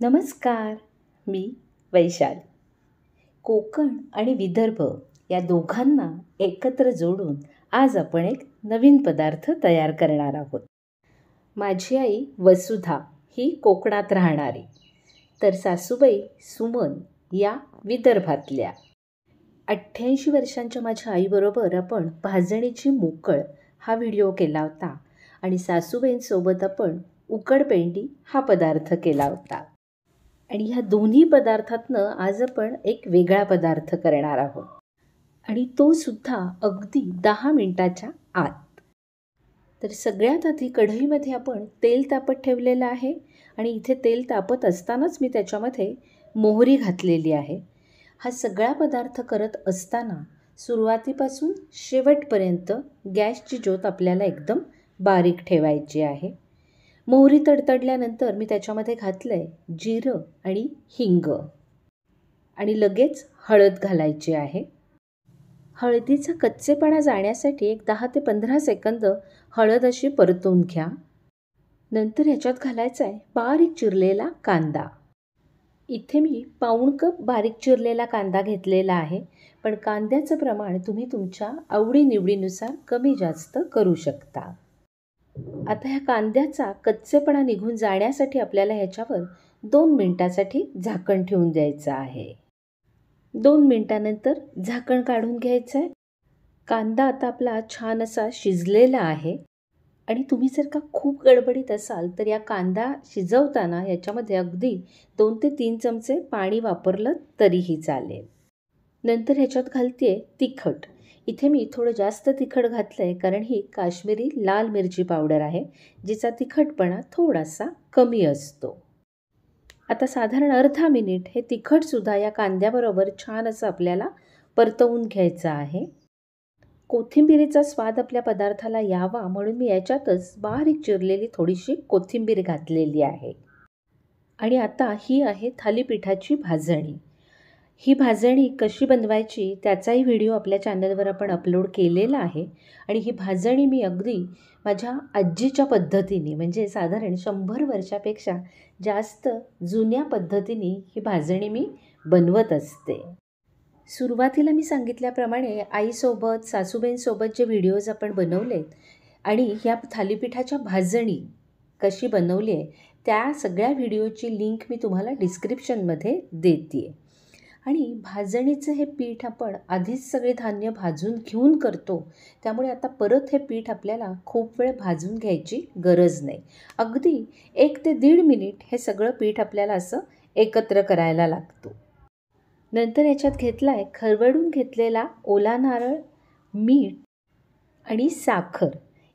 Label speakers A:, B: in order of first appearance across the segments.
A: नमस्कार मी वैशाली. कोकण आणि विदर्भ या दोघांना एकत्र जोडून आज आपण एक नवीन पदार्थ तयार करणार आहोत. माझी आई वसुधा ही कोकणात राहणारी तर सासूबाई सुमन या विदर्भातल्या. अठ्ठ्याऐंशी वर्षांच्या माझ्या आईबरोबर आपण भाजणीची मोकळ हा व्हिडिओ केला होता आणि सासूबाईंसोबत आपण उकडपेंडी हा पदार्थ केला होता. आणि ह्या दोन्ही पदार्थातनं आज आपण एक वेगळा पदार्थ करणार आहोत. आणि तो सुद्धा अगदी दहा मिनटाच्या आत. तर सगळ्यात आधी कढईमध्ये आपण तेल तापत ठेवलेलं आहे आणि इथे तेल तापत असतानाच मी त्याच्यामध्ये मोहरी घातलेली आहे. हा सगळा पदार्थ करत असताना सुरुवातीपासून शेवटपर्यंत गॅसची ज्योत आपल्याला एकदम बारीक ठेवायची आहे. मोहरी तडतडल्यानंतर मी त्याच्यामध्ये घातलं आहे जिरं आणि हिंग. आणि लगेच हळद घालायची आहे. हळदीचा कच्चेपणा जाण्यासाठी एक दहा ते पंधरा सेकंद हळद अशी परतून घ्या. नंतर ह्याच्यात घालायचा आहे बारीक चिरलेला कांदा. इथे मी पाऊण कप बारीक चिरलेला कांदा घेतलेला आहे पण कांद्याचं प्रमाण तुम्ही तुमच्या आवडीनिवडीनुसार कमी जास्त करू शकता. आता ह्या कांद्याचा कच्चेपणा निघून जाण्यासाठी आपल्याला ह्याच्यावर दोन मिनटासाठी झाकण ठेवून द्यायचं आहे. दोन मिनटानंतर झाकण काढून घ्यायचं आहे कांदा आता आपला छान असा शिजलेला आहे. आणि तुम्ही जर का खूप गडबडीत असाल तर या कांदा शिजवताना याच्यामध्ये अगदी दोन ते तीन चमचे पाणी वापरलं तरीही चालेल. नंतर ह्याच्यात घालते तिखट. इथे मी थोडं जास्त तिखट घातलं आहे कारण ही काश्मीरी लाल मिरची पावडर आहे जिचा तिखटपणा थोडासा कमी असतो. आता साधारण अर्धा मिनिट हे तिखटसुद्धा या कांद्याबरोबर छान असं आपल्याला परतवून घ्यायचं आहे. कोथिंबिरीचा स्वाद आपल्या पदार्थाला यावा म्हणून मी याच्यातच बारीक चिरलेली थोडीशी कोथिंबीर घातलेली आहे. आणि आता ही आहे थालीपीठाची भाजणी. ही भाजणी कशी बनवायची त्याचाही व्हिडिओ आपल्या चॅनलवर आपण अपलोड केलेला आहे. आणि ही भाजणी मी अगदी माझ्या आजीच्या पद्धतीने म्हणजे साधारण शंभर वर्षापेक्षा जास्त जुन्या पद्धतीने ही भाजणी मी बनवत असते. सुरुवातीला मी सांगितल्याप्रमाणे आईसोबत सासूबाईंसोबत जे व्हिडिओज आपण बनवलेत आणि ह्या थालीपीठाच्या भाजणी कशी बनवली आहे त्या सगळ्या व्हिडिओची लिंक मी तुम्हाला डिस्क्रिप्शनमध्ये देते आहे आणि भाजणीचं हे पीठ आपण आधीच सगळे धान्य भाजून घेऊन करतो त्यामुळे आता परत हे पीठ आपल्याला खूप वेळ भाजून घ्यायची गरज नाही. अगदी एक ते दीड मिनिट हे सगळं पीठ आपल्याला असं एकत्र करायला लागतो. नंतर याच्यात घेतला आहे खरवडून घेतलेला ओला नारळ मीठ आणि साखर.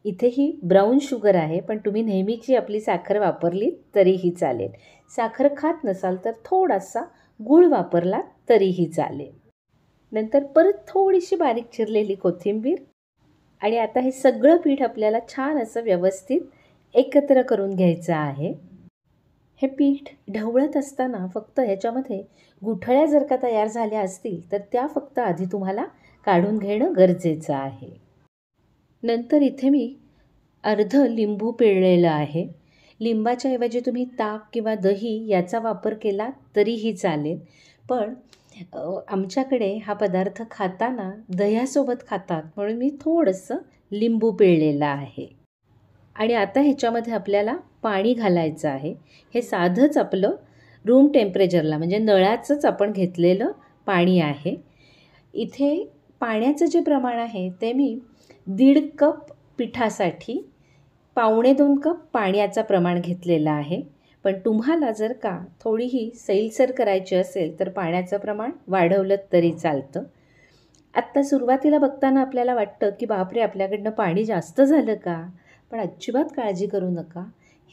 A: इथे ही ब्राऊन शुगर आहे पण तुम्ही नेहमीची आपली साखर वापरली तरीही चालेल. साखर खात नसाल तर थोडासा गूळ वापरलात तरीही चालेल. नंतर परत थोडीशी बारीक चिरलेली कोथिंबीर आणि आता हे सगळं पीठ आपल्याला छान असं व्यवस्थित एकत्र करून घ्यायचं आहे. हे पीठ ढवळत असताना फक्त ह्याच्यामध्ये गुठळ्या जर का तयार झाल्या असतील तर त्या फक्त आधी तुम्हाला काढून घेणं गरजेचं आहे. नंतर इथे मी अर्ध लिंबू पिळलेलं आहे. लिंबाच्या ऐवजी तुम्ही ताक किंवा दही याचा वापर केला तरीही चालेल. पण आमच्याकडे हा पदार्थ खाताना दह्यासोबत खातात. म्हणून मी थोडंसं लिंबू पिळलेलं आहे. आणि आता ह्याच्यामध्ये आपल्याला पाणी घालायचं आहे. हे साधंच आपलं रूम टेम्परेचरला म्हणजे नळाचंच आपण घेतलेलं पाणी आहे. इथे पाण्याचं जे प्रमाण आहे ते मी दीड कप पिठासाठी पावणे दोन कप पाण्याचं प्रमाण घेतलेलं आहे. पण तुम्हाला जर का थोडीही सैलसर करायची असेल तर पाण्याचं प्रमाण वाढवलं तरी चालतं. आत्ता सुरुवातीला बघताना आपल्याला वाटतं की बापरे आपल्याकडनं पाणी जास्त झालं का? पण अजिबात काळजी करू नका.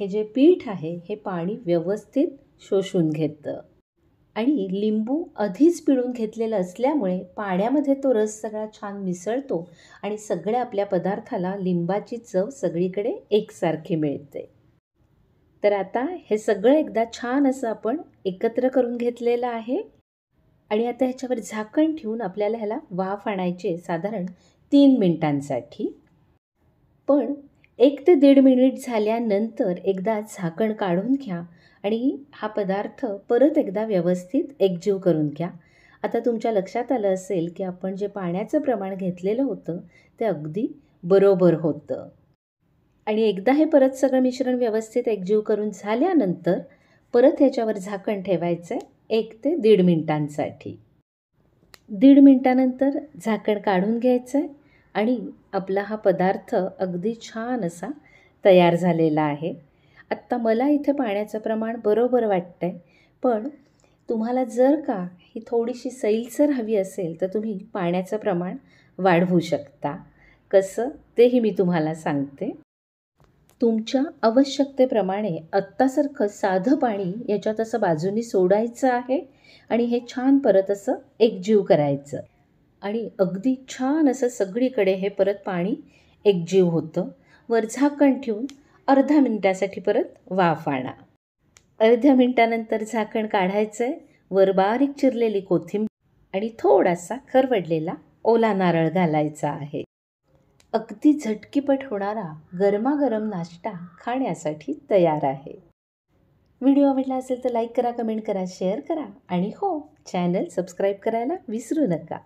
A: हे जे पीठ आहे हे पाणी व्यवस्थित शोषून घेतं. आणि लिंबू आधीच पिळून घेतलेलं असल्यामुळे पाण्यामध्ये तो रस सगळा छान मिसळतो आणि सगळ्या आपल्या पदार्थाला लिंबाची चव सगळीकडे एकसारखी मिळते. तर आता हे सगळं एकदा छान असं आपण एकत्र करून घेतलेलं आहे. आणि आता ह्याच्यावर झाकण ठेवून आपल्याला ह्याला वाफ आणायचे साधारण तीन मिनटांसाठी. पण एक ते दीड मिनिट झाल्यानंतर एकदा झाकण काढून घ्या आणि हा पदार्थ परत एकदा व्यवस्थित एकजीव करून घ्या. आता तुमच्या लक्षात आलं असेल की आपण जे पाण्याचं प्रमाण घेतलेलं होतं ते अगदी बरोबर होतं. आणि एकदा हे परत सगळं मिश्रण व्यवस्थित एकजीव करून झाल्यानंतर परत ह्याच्यावर झाकण ठेवायचं आहे एक ते दीड मिनटांसाठी. दीड मिनटानंतर झाकण काढून घ्यायचं आहे आणि आपला हा पदार्थ अगदी छान असा तयार झालेला आहे. आत्ता मला इथे पाण्याचं प्रमाण बरोबर वाटतं आहे पण तुम्हाला जर का ही थोडीशी सैलसर हवी असेल तर तुम्ही पाण्याचं प्रमाण वाढवू शकता. कसं? तेही मी तुम्हाला सांगते. तुमच्या आवश्यकतेप्रमाणे आत्तासारखं साधं पाणी याच्यात असं बाजूनी सोडायचं आहे आणि हे छान परत असं एकजीव करायचं. आणि अगदी छान असं सगळीकडे हे परत पाणी एकजीव होतं. वर झाकण ठेवून अर्धा मिनटासाठी परत वाफ आणा. अर्ध्या मिनटानंतर झाकण काढायचं आहे वर बारीक चिरलेली कोथिंबीर आणि थोडासा खरवडलेला ओला नारळ घालायचा आहे. अगदी झटकीपट होणारा गरमागरम नाश्ता खाण्यासाठी तयार आहे. व्हिडिओ आवडला असेल तर लाईक करा कमेंट करा शेअर करा आणि हो चॅनल सबस्क्राईब करायला विसरू नका.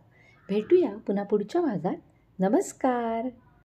A: भेटूया पुन्हा पुढच्या भागात. नमस्कार!